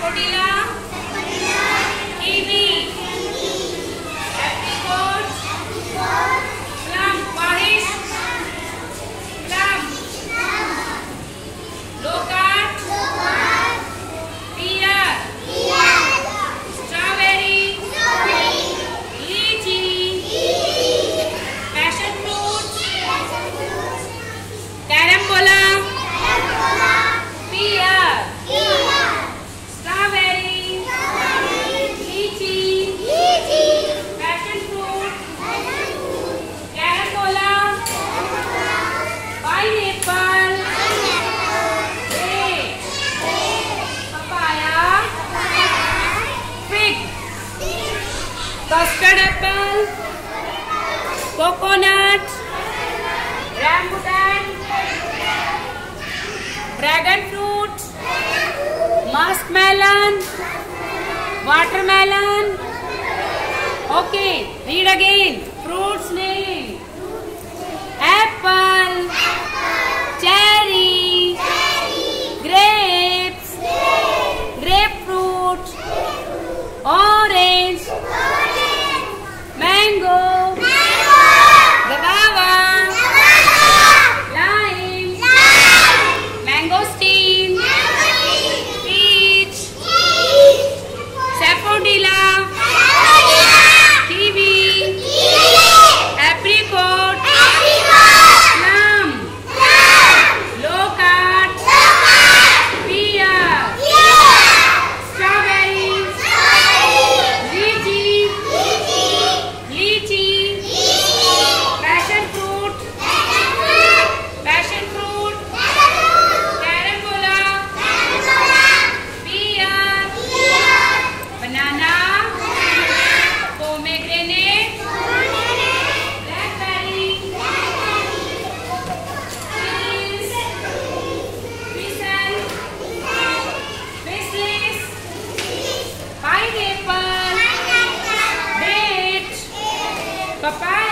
Cotila. Apple, coconut, rambutan, dragon fruit, muskmelon, watermelon. Okay, read again. Fruits name. Apple, 拜拜。